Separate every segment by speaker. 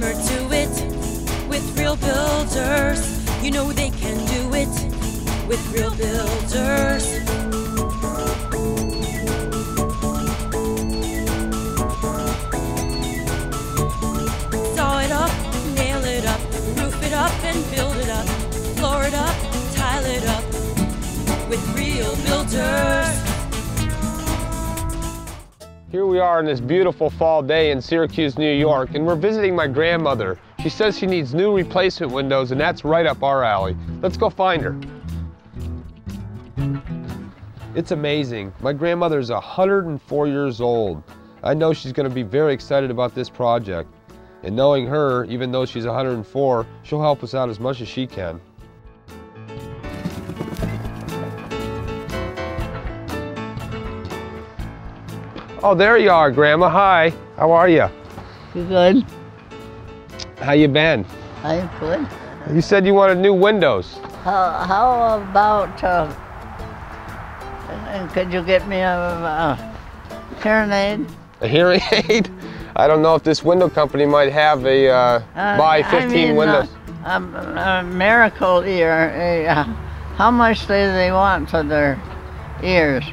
Speaker 1: hammer to it with real builders. You know they can do it with real builders. Saw it up, nail it up, roof it up and build it up, floor it up, tile it up with real builders.
Speaker 2: Here we are on this beautiful fall day in Syracuse, New York, and we're visiting my grandmother. She says she needs new replacement windows, and that's right up our alley. Let's go find her. It's amazing. My grandmother's 104 years old. I know she's going to be very excited about this project. And knowing her, even though she's 104, she'll help us out as much as she can. Oh, there you are, Grandma. Hi. How are you?
Speaker 3: Good.
Speaker 2: How you been?
Speaker 3: I'm good.
Speaker 2: You said you wanted new windows.
Speaker 3: How, how about, uh, uh, could you get me a, a hearing aid?
Speaker 2: A hearing aid? I don't know if this window company might have a uh,
Speaker 3: Uh,
Speaker 2: buy
Speaker 3: I
Speaker 2: 15
Speaker 3: mean,
Speaker 2: windows.
Speaker 3: Uh, a, a Miracle-Ear. Uh, how much do they want for their ears?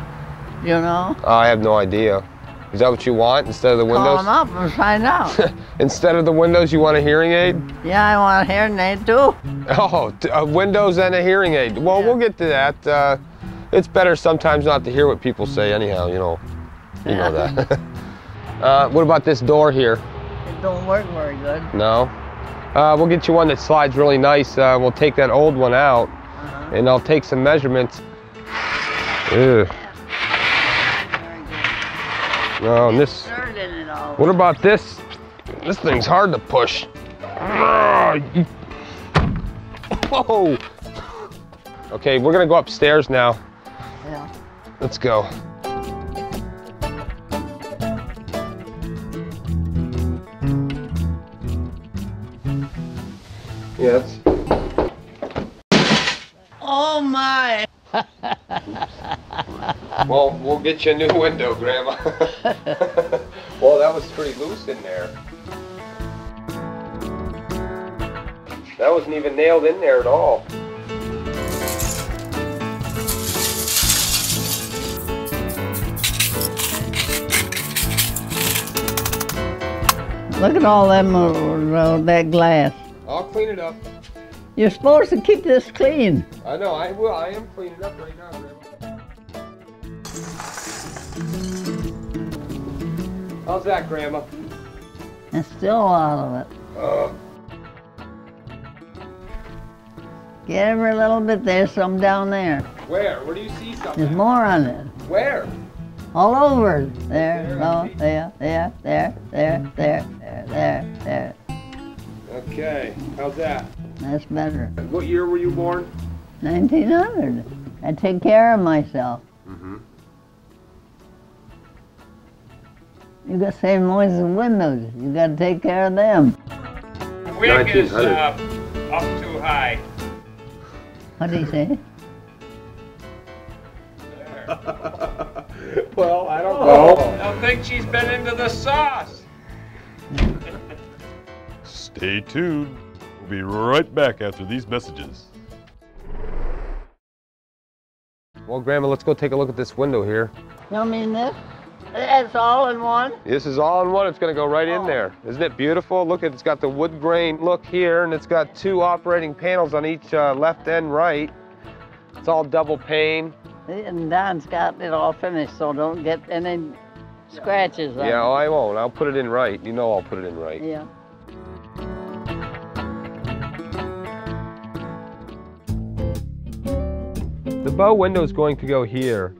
Speaker 3: You know?
Speaker 2: I have no idea. Is that what you want instead of the windows?
Speaker 3: Call them up and find out.
Speaker 2: instead of the windows, you want a hearing aid?
Speaker 3: yeah, I want a hearing aid too.
Speaker 2: Oh, uh, windows and a hearing aid. Well,
Speaker 3: Yeah.
Speaker 2: we'll get to that. Uh, it's better sometimes not to hear what people say, anyhow. You know, you know that. uh, what about this door here?
Speaker 3: It don't work very good.
Speaker 2: No. Uh, we'll get you one that slides really nice. Uh, we'll take that old one out,
Speaker 3: Uh-huh.
Speaker 2: and I'll take some measurements. Ew.
Speaker 3: Very good.
Speaker 2: No, and this.
Speaker 3: Dirt in it all.
Speaker 2: What about this? This thing's hard to push. Whoa. Okay, we're gonna go upstairs now.
Speaker 3: Yeah.
Speaker 2: Let's go. Yes.
Speaker 3: Oh my!
Speaker 2: Well, we'll get you a new window, Grandma. well, that was pretty loose in there. That wasn't even nailed in there at all.
Speaker 3: Look at all them, uh, that glass.
Speaker 2: I'll clean it up.
Speaker 3: You're supposed to keep this clean.
Speaker 2: I know, I will. I am cleaning it up right now, How's that, Grandma?
Speaker 3: There's still a lot of it.
Speaker 2: Uh,
Speaker 3: Get every little bit. There's some down there.
Speaker 2: where? Where do you see something?
Speaker 3: There's more on it.
Speaker 2: Where?
Speaker 3: All over. There,
Speaker 2: There,
Speaker 3: no, there, there, there, there, there, there, there, there.
Speaker 2: Okay, how's that?
Speaker 3: That's better.
Speaker 2: What year were you born?
Speaker 3: 1900. I take care of myself.
Speaker 2: Mm-hmm.
Speaker 3: You got same noise as windows. You got to take care of them.
Speaker 4: The Wig is
Speaker 2: 1900.
Speaker 4: uh, up too high.
Speaker 3: What do you say?
Speaker 2: well, I don't
Speaker 4: I
Speaker 2: know.
Speaker 4: don't think she's been into the sauce.
Speaker 5: Stay tuned. We'll be right back after these messages.
Speaker 2: Well, Grandma, let's go take a look at this window here.
Speaker 3: You mean this? It's all in one?
Speaker 2: This is all in one. It's going to go right in
Speaker 3: Oh.
Speaker 2: there. Isn't it beautiful? Look, it's got the wood grain look here, and it's got two operating panels on each uh, left and right. It's all double pane.
Speaker 3: And Don's got it all finished, so don't get any scratches on
Speaker 2: Yeah,
Speaker 3: it.
Speaker 2: I won't. I'll put it in right. You know I'll put it in right.
Speaker 3: Yeah.
Speaker 2: The bow window is going to go here.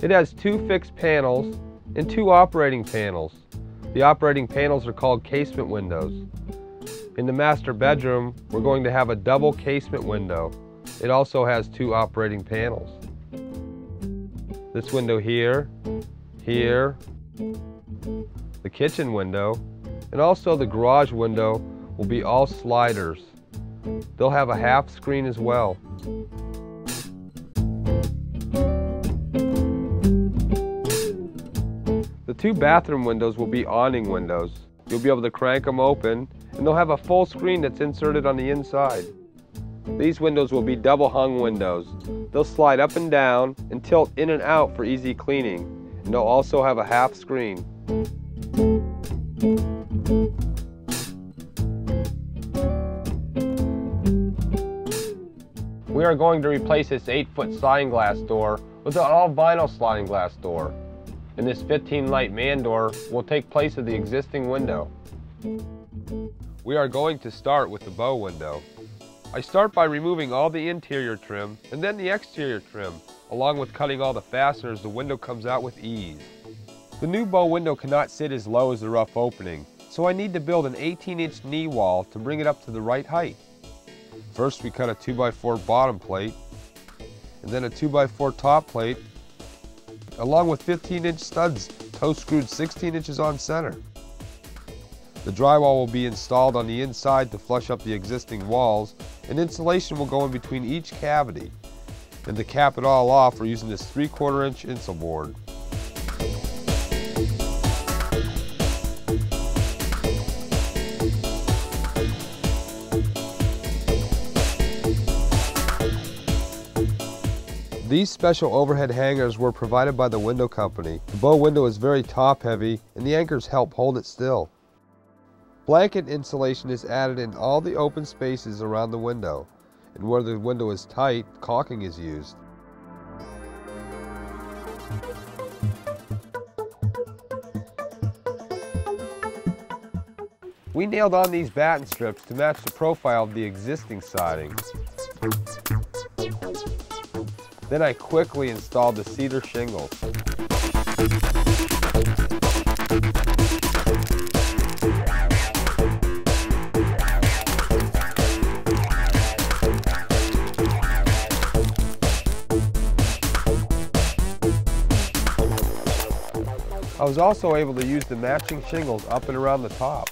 Speaker 2: It has two fixed panels and two operating panels. The operating panels are called casement windows. In the master bedroom, we're going to have a double casement window. It also has two operating panels. This window here, here, the kitchen window, and also the garage window will be all sliders. They'll have a half screen as well. The two bathroom windows will be awning windows. You'll be able to crank them open and they'll have a full screen that's inserted on the inside. These windows will be double hung windows. They'll slide up and down and tilt in and out for easy cleaning, and they'll also have a half screen. We are going to replace this 8 foot sliding glass door with an all vinyl sliding glass door. And this 15 light man door will take place of the existing window. We are going to start with the bow window. I start by removing all the interior trim and then the exterior trim. Along with cutting all the fasteners, the window comes out with ease. The new bow window cannot sit as low as the rough opening, so I need to build an 18 inch knee wall to bring it up to the right height. First we cut a 2x4 bottom plate, and then a 2x4 top plate, along with 15 inch studs toe screwed 16 inches on center. The drywall will be installed on the inside to flush up the existing walls, and insulation will go in between each cavity. And to cap it all off, we're using this 3 quarter inch insul board. These special overhead hangers were provided by the window company. The bow window is very top heavy and the anchors help hold it still. Blanket insulation is added in all the open spaces around the window, and where the window is tight, caulking is used. We nailed on these batten strips to match the profile of the existing siding. Then I quickly installed the cedar shingles. I was also able to use the matching shingles up and around the top.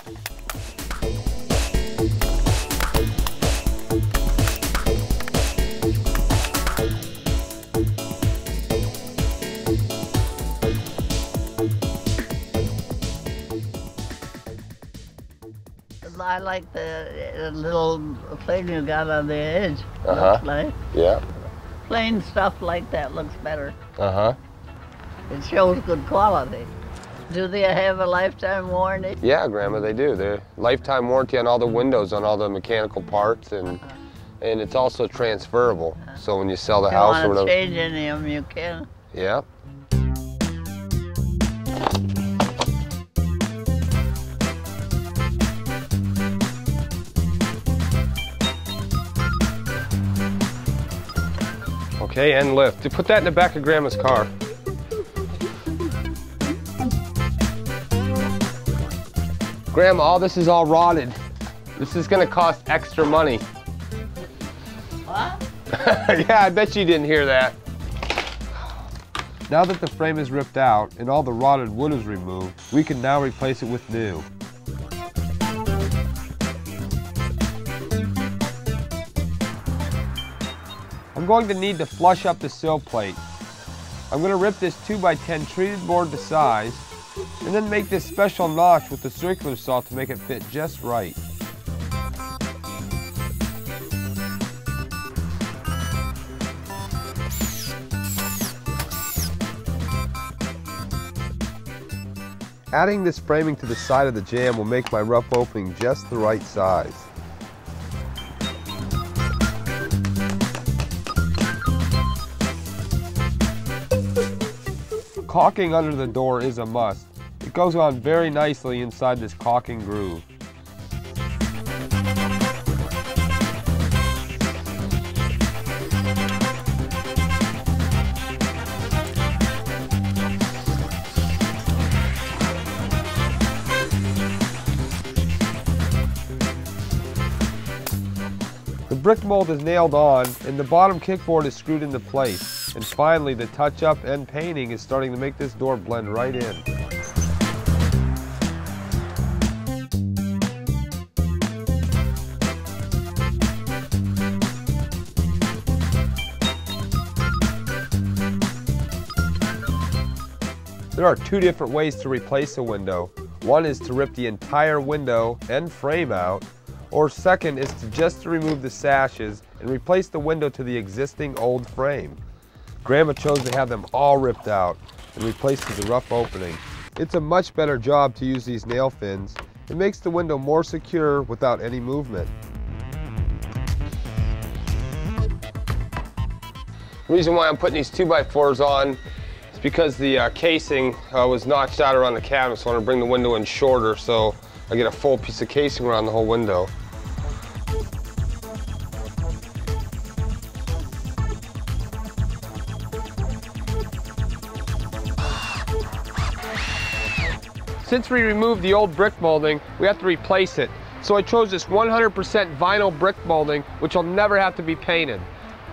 Speaker 3: I like the, the little thing you got on the edge. Looks like.
Speaker 2: Yeah.
Speaker 3: Plain stuff like that looks better.
Speaker 2: Uh-huh.
Speaker 3: It shows good quality. Do they have a lifetime warranty?
Speaker 2: Yeah, Grandma, they do. They're lifetime warranty on all the windows, on all the mechanical parts, and and it's also transferable. So when you sell the
Speaker 3: you
Speaker 2: house or
Speaker 3: want to
Speaker 2: whatever.
Speaker 3: change any of them, you can.
Speaker 2: Yeah. Okay, and lift. To put that in the back of Grandma's car. Grandma, all this is all rotted. This is gonna cost extra money.
Speaker 3: What?
Speaker 2: yeah, I bet you didn't hear that. Now that the frame is ripped out and all the rotted wood is removed, we can now replace it with new. Going to need to flush up the sill plate. I'm going to rip this 2x10 treated board to size and then make this special notch with the circular saw to make it fit just right. Adding this framing to the side of the jamb will make my rough opening just the right size. Caulking under the door is a must. It goes on very nicely inside this caulking groove. The brick mold is nailed on and the bottom kickboard is screwed into place. And finally the touch-up and painting is starting to make this door blend right in. There are two different ways to replace a window. One is to rip the entire window and frame out, or second is to just to remove the sashes and replace the window to the existing old frame. Grandma chose to have them all ripped out and replaced with a rough opening. It's a much better job to use these nail fins. It makes the window more secure without any movement. The reason why I'm putting these 2x4s on is because the uh, casing uh, was notched out around the cabinet, so I want to bring the window in shorter so I get a full piece of casing around the whole window. Since we removed the old brick molding, we have to replace it. So I chose this 100% vinyl brick molding, which will never have to be painted.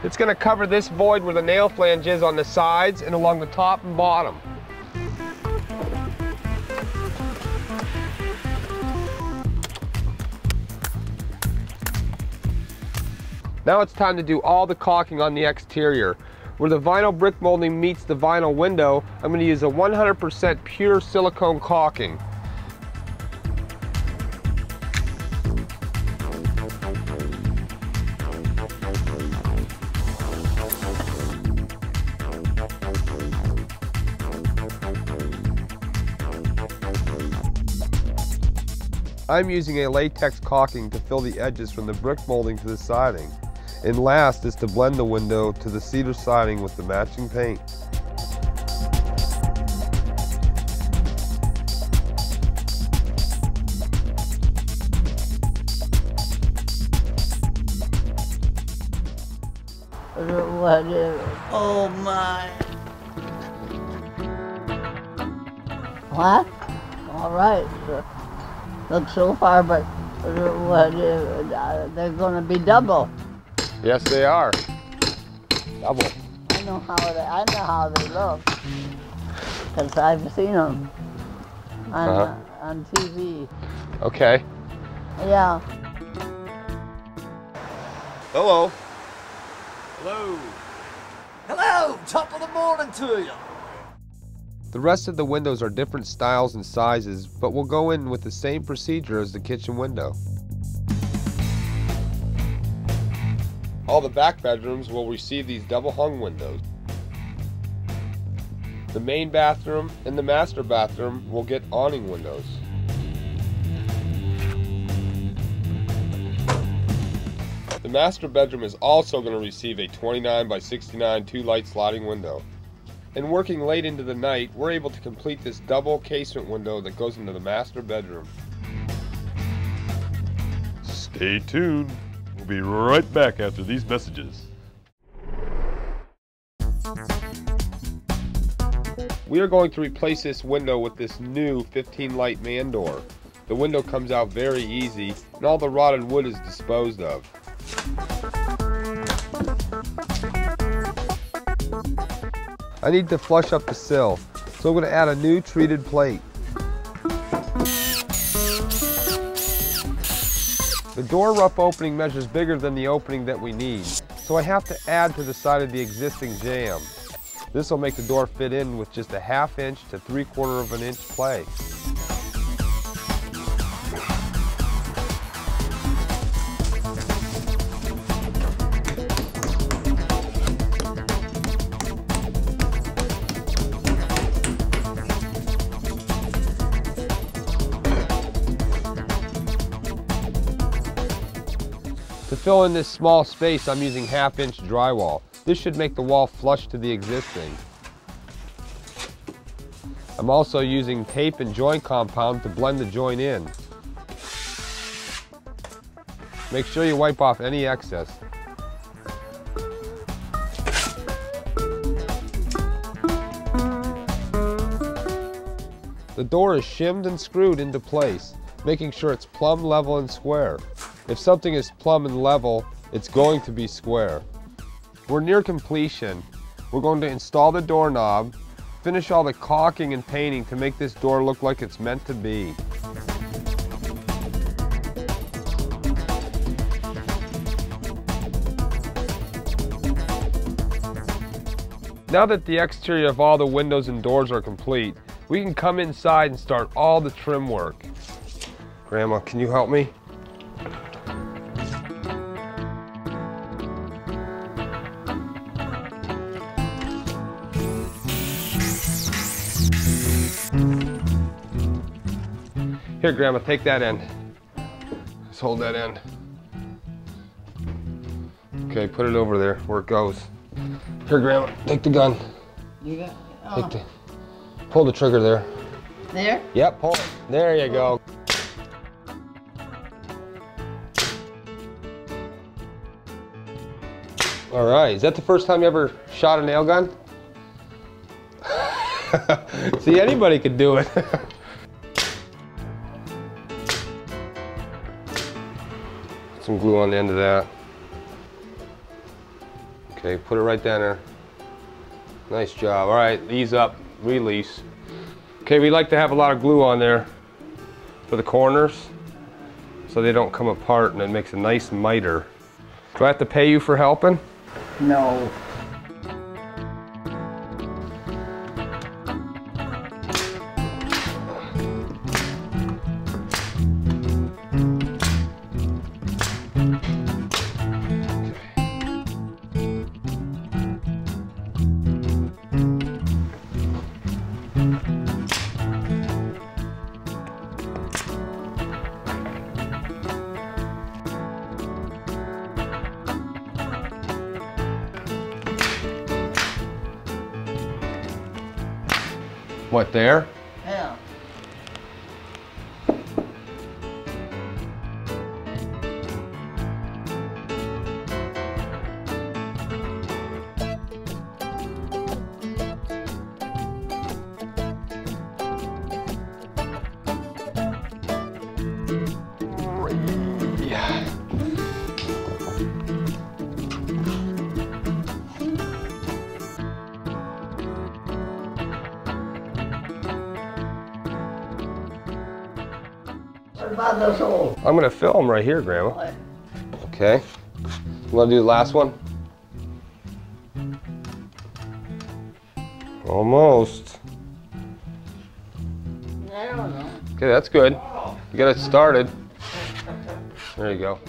Speaker 2: It's gonna cover this void where the nail flange is on the sides and along the top and bottom. Now it's time to do all the caulking on the exterior. Where the vinyl brick molding meets the vinyl window, I'm going to use a 100% pure silicone caulking. I'm using a latex caulking to fill the edges from the brick molding to the siding. And last is to blend the window to the cedar siding with the matching paint.
Speaker 3: Oh my. What? All right. So, look so far, but what is, uh, they're going to be double.
Speaker 2: Yes, they are. Double.
Speaker 3: I know how they, I know how they look because I've seen them on
Speaker 2: Uh-huh.
Speaker 3: uh, on TV.
Speaker 2: Okay.
Speaker 3: Yeah.
Speaker 2: Hello.
Speaker 6: Hello. Hello. Top of the morning to you.
Speaker 2: The rest of the windows are different styles and sizes, but we'll go in with the same procedure as the kitchen window. All the back bedrooms will receive these double hung windows. The main bathroom and the master bathroom will get awning windows. The master bedroom is also going to receive a 29 by 69 two light sliding window. And working late into the night, we're able to complete this double casement window that goes into the master bedroom.
Speaker 5: Stay tuned. Be right back after these messages.
Speaker 2: We are going to replace this window with this new 15 light man door. The window comes out very easy and all the rotted wood is disposed of. I need to flush up the sill, so I'm going to add a new treated plate. The door rough opening measures bigger than the opening that we need, so I have to add to the side of the existing jamb. This will make the door fit in with just a half inch to three quarter of an inch play. Fill in this small space, I'm using half inch drywall. This should make the wall flush to the existing. I'm also using tape and joint compound to blend the joint in. Make sure you wipe off any excess. The door is shimmed and screwed into place, making sure it's plumb level and square. If something is plumb and level, it's going to be square. We're near completion. We're going to install the doorknob, finish all the caulking and painting to make this door look like it's meant to be. Now that the exterior of all the windows and doors are complete, we can come inside and start all the trim work. Grandma, can you help me? Here, Grandma, take that end. Just hold that end. Okay, put it over there where it goes. Here, Grandma, take the gun.
Speaker 3: You got,
Speaker 2: Take
Speaker 3: oh,
Speaker 2: the, pull the trigger there.
Speaker 3: there?
Speaker 2: Yep, pull it. There you go. All right, is that the first time you ever shot a nail gun? See, anybody could do it. some glue on the end of that. Okay, put it right down there. Nice job. All right, ease up, release. Okay, we like to have a lot of glue on there for the corners so they don't come apart and it makes a nice miter. Do I have to pay you for helping?
Speaker 3: No. About this hole?
Speaker 2: I'm gonna film right here, Grandma. Okay. You wanna do the last one? Almost.
Speaker 3: I don't know.
Speaker 2: Okay, that's good. You got it started. There you go.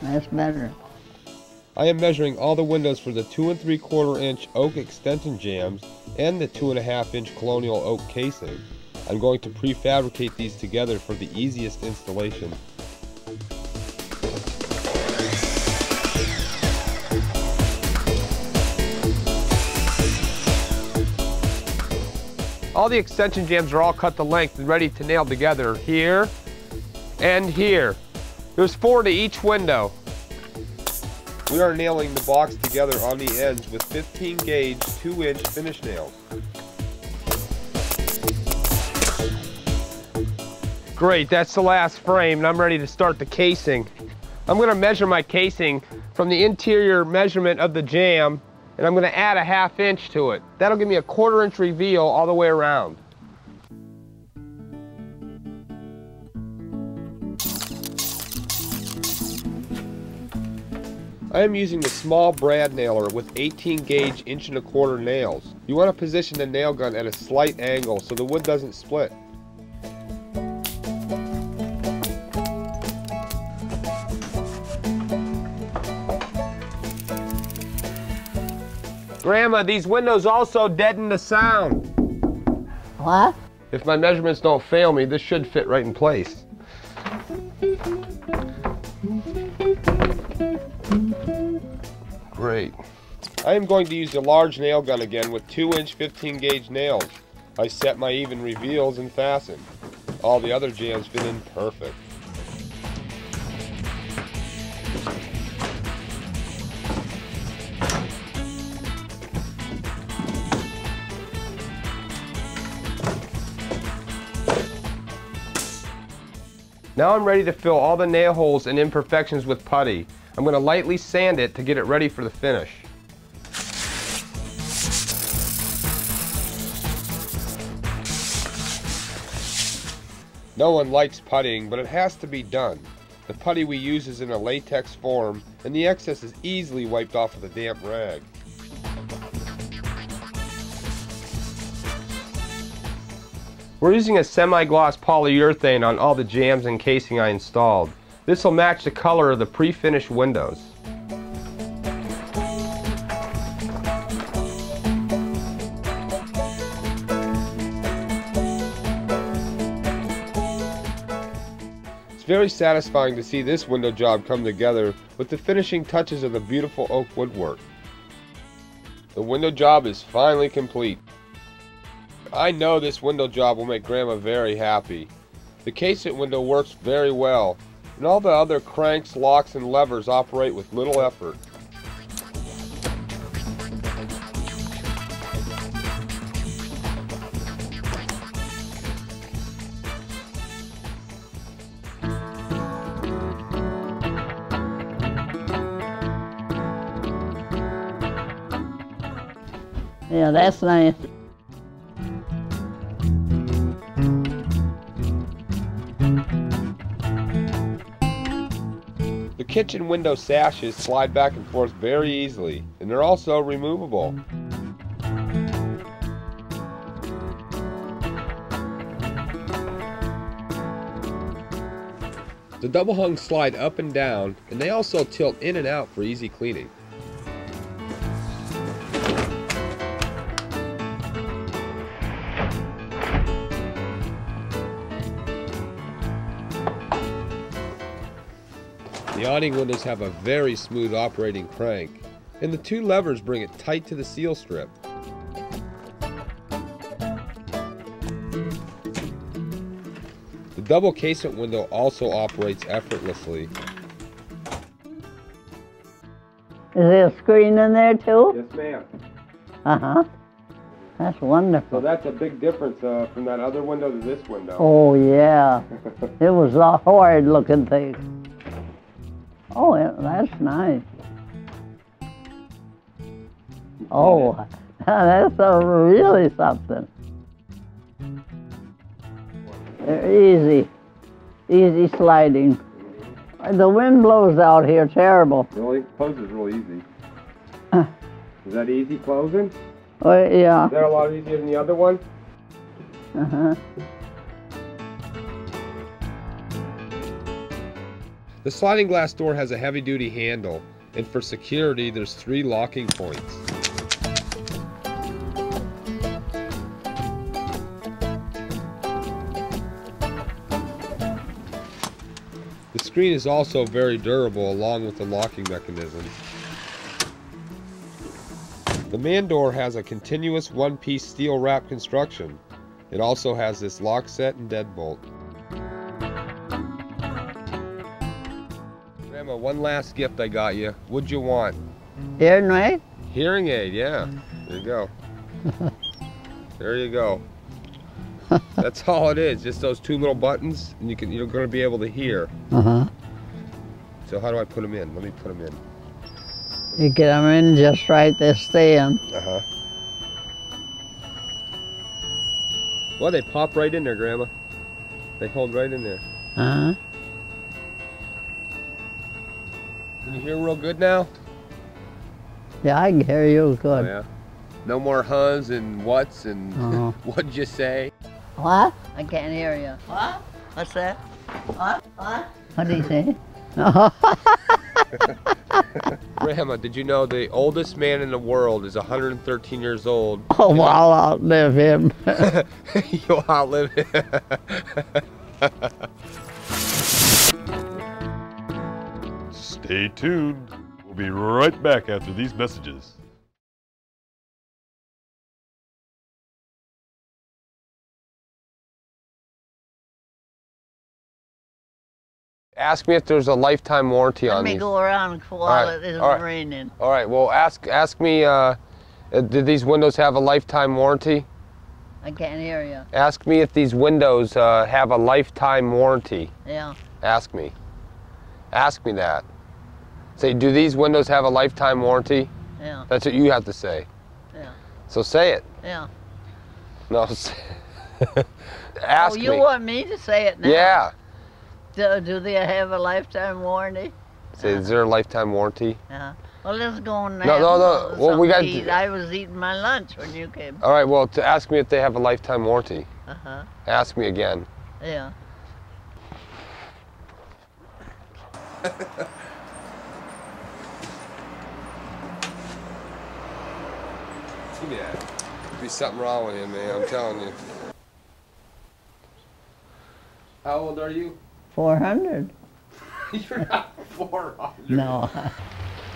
Speaker 3: That's better.
Speaker 2: I am measuring all the windows for the two and three quarter inch oak extension jambs and the two and a half inch colonial oak casing. I'm going to prefabricate these together for the easiest installation. All the extension jambs are all cut to length and ready to nail together here and here. There's four to each window. We are nailing the box together on the ends with 15 gauge 2 inch finish nails. Great, that's the last frame and I'm ready to start the casing. I'm gonna measure my casing from the interior measurement of the jamb and I'm gonna add a half inch to it. That'll give me a quarter inch reveal all the way around. I am using the small brad nailer with 18 gauge inch and a quarter nails. You want to position the nail gun at a slight angle so the wood doesn't split. Grandma, these windows also deaden the sound.
Speaker 3: What?
Speaker 2: If my measurements don't fail me, this should fit right in place. Great. I am going to use the large nail gun again with 2 inch 15 gauge nails. I set my even reveals and fasten. All the other jambs fit in perfect. Now I'm ready to fill all the nail holes and imperfections with putty. I'm going to lightly sand it to get it ready for the finish. No one likes puttying, but it has to be done. The putty we use is in a latex form and the excess is easily wiped off with a damp rag. We're using a semi-gloss polyurethane on all the jambs and casing I installed. This will match the color of the pre-finished windows. It's very satisfying to see this window job come together with the finishing touches of the beautiful oak woodwork. The window job is finally complete. I know this window job will make Grandma very happy. The casement window works very well, and all the other cranks, locks, and levers operate with little effort.
Speaker 3: Yeah, that's nice.
Speaker 2: Kitchen window sashes slide back and forth very easily, and they're also removable. The double hung slide up and down, and they also tilt in and out for easy cleaning. The windows have a very smooth operating crank, and the two levers bring it tight to the seal strip. The double casement window also operates effortlessly.
Speaker 3: Is there a screen in there too?
Speaker 2: Yes, ma'am.
Speaker 3: Uh huh. That's wonderful.
Speaker 2: So that's a big difference uh, from that other window to this window.
Speaker 3: Oh yeah, it was a horrid looking thing. Oh, that's nice. Oh, that's a really something. They're easy, easy sliding. The wind blows out here terrible.
Speaker 2: Really? Closes real easy. Is that easy closing?
Speaker 3: Oh yeah.
Speaker 2: Is that a lot easier than the other one?
Speaker 3: Uh
Speaker 2: The sliding glass door has a heavy duty handle, and for security, there's three locking points. The screen is also very durable along with the locking mechanism. The man door has a continuous one-piece steel wrap construction. It also has this lock set and deadbolt. One last gift I got you. What'd you want?
Speaker 3: Hearing aid?
Speaker 2: Hearing aid, yeah. There you go. there you go. That's all it is. Just those two little buttons, and you can you're going to be able to hear.
Speaker 3: Uh huh.
Speaker 2: So how do I put them in? Let me put them in.
Speaker 3: You get them in just right. They stay in.
Speaker 2: Uh huh. Well, they pop right in there, Grandma. They hold right in there.
Speaker 3: Uh
Speaker 2: you hear real good now?
Speaker 3: Yeah, I can hear you good.
Speaker 2: Oh yeah. No more huns and whats and
Speaker 3: Uh-huh.
Speaker 2: what'd you say?
Speaker 3: What? I can't hear you. What? What's that? What? What? What did he say?
Speaker 2: Grandma, did you know the oldest man in the world is 113 years old?
Speaker 3: oh, well, I'll outlive him.
Speaker 2: You'll outlive him.
Speaker 5: Stay tuned. We'll be right back after these messages.
Speaker 2: Ask me if there's a lifetime warranty
Speaker 3: Let
Speaker 2: on
Speaker 3: me go around while
Speaker 2: right,
Speaker 3: it isn't
Speaker 2: all right.
Speaker 3: raining.
Speaker 2: All right. Well, ask ask me. Uh, uh, did these windows have a lifetime warranty?
Speaker 3: I can't hear you.
Speaker 2: Ask me if these windows uh, have a lifetime warranty.
Speaker 3: Yeah.
Speaker 2: Ask me. Ask me that. Say, do these windows have a lifetime warranty?
Speaker 3: Yeah.
Speaker 2: That's what you have to say.
Speaker 3: Yeah.
Speaker 2: So say it.
Speaker 3: Yeah.
Speaker 2: No. say- ask
Speaker 3: oh, you
Speaker 2: me.
Speaker 3: want me to say it now?
Speaker 2: Yeah.
Speaker 3: Do, do they have a lifetime warranty?
Speaker 2: Say, is there a lifetime warranty?
Speaker 3: Yeah. Well, let's go and
Speaker 2: No, no, no. Well, we gotta
Speaker 3: eat. I was eating my lunch when you came.
Speaker 2: All right. Well, to ask me if they have a lifetime warranty.
Speaker 3: Uh huh.
Speaker 2: Ask me again.
Speaker 3: Yeah.
Speaker 2: Yeah. Be something wrong with him, man. I'm telling you. How old are you?
Speaker 3: Four hundred.
Speaker 2: You're not 400.
Speaker 3: No.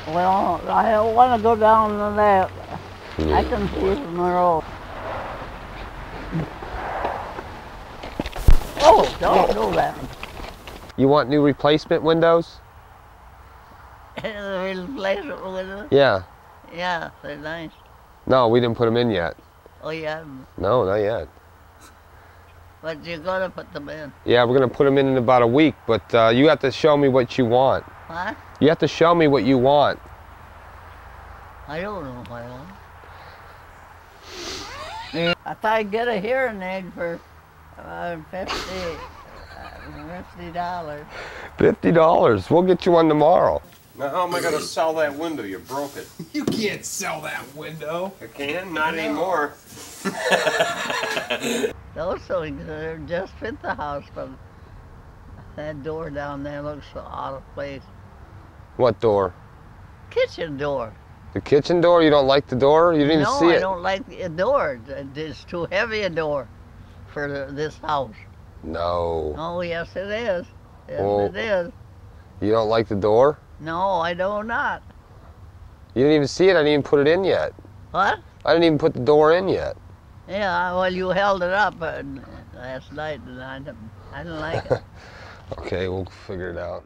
Speaker 3: well, I don't want to go down to that. Mm. I can see from the road. Oh, don't do that.
Speaker 2: You want new replacement windows?
Speaker 3: Replacement windows?
Speaker 2: Yeah.
Speaker 3: Yeah, they're nice.
Speaker 2: No, we didn't put them in yet.
Speaker 3: Oh, yeah,
Speaker 2: No, not yet.
Speaker 3: but you're gonna put them in.
Speaker 2: Yeah, we're gonna put them in in about a week, but uh, you have to show me what you want.
Speaker 3: What?
Speaker 2: You have to show me what you want.
Speaker 3: I don't know what I want. I thought I'd get a hearing aid for uh, 50 uh, fifty dollars.
Speaker 2: Fifty dollars. We'll get you one tomorrow.
Speaker 4: Now how am I gonna sell that window? You broke it.
Speaker 6: You can't sell that window.
Speaker 4: I can? Not anymore.
Speaker 3: Those things just fit the house, but that door down there looks so out of place.
Speaker 2: What door?
Speaker 3: Kitchen door.
Speaker 2: The kitchen door? You don't like the door? You didn't even
Speaker 3: no,
Speaker 2: see
Speaker 3: I
Speaker 2: it.
Speaker 3: don't like the door. It's too heavy a door for this house.
Speaker 2: No.
Speaker 3: Oh, yes, it is. Yes,
Speaker 2: Oh.
Speaker 3: it is.
Speaker 2: You don't like the door?
Speaker 3: No, I do not.
Speaker 2: You didn't even see it. I didn't even put it in yet.
Speaker 3: What?
Speaker 2: I didn't even put the door in yet.
Speaker 3: Yeah, well, you held it up uh, last night, and I didn't, I didn't like it.
Speaker 2: Okay, we'll figure it out.